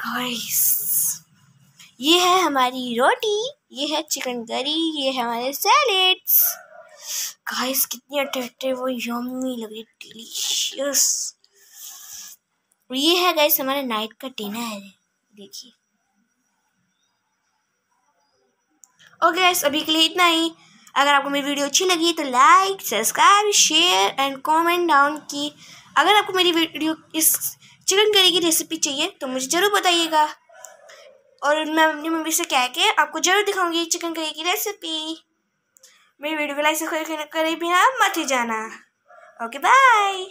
Guys ये है हमारी रोटी, ये है चिकन करी ये है हमारे सैलेड्स गाइस कितनी अट्रैक्टिव और यम्मी लग रही डिलीशियस ये है गाइस हमारा नाइट का डिनर देखिए। ओके गाइस अभी के लिए इतना ही। अगर आपको मेरी वीडियो अच्छी लगी तो like subscribe share and comment down की। अगर आपको मेरी वीडियो इस चिकन करी की रेसिपी चाहिए तो मुझे ज़रूर बताइएगा। और मैं अपनी मम्मी से कह के आपको ज़रूर दिखाऊँगी चिकन करी की रेसिपी मेरी वीडियो को लाइक सब्सक्राइब करे ना मत ही जाना। Okay bye